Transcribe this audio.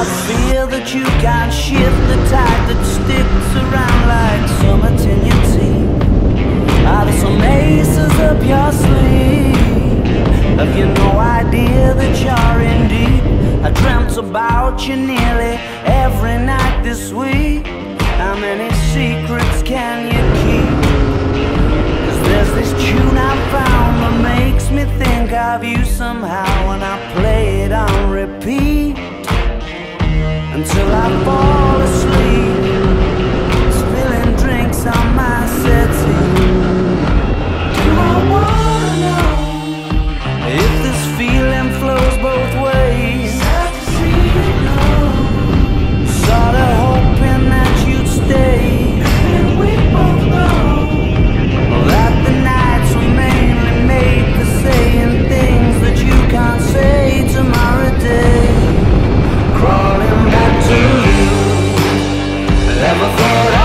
I fear that you can't shift the tide that sticks around like summer in your teeth. Are there some aces up your sleeve? Have you no idea that you're in deep? I dreamt about you nearly every night this week. How many secrets can you keep? Cause there's this tune I found that makes me think of you somehow when I play it on repeat until I fall never thought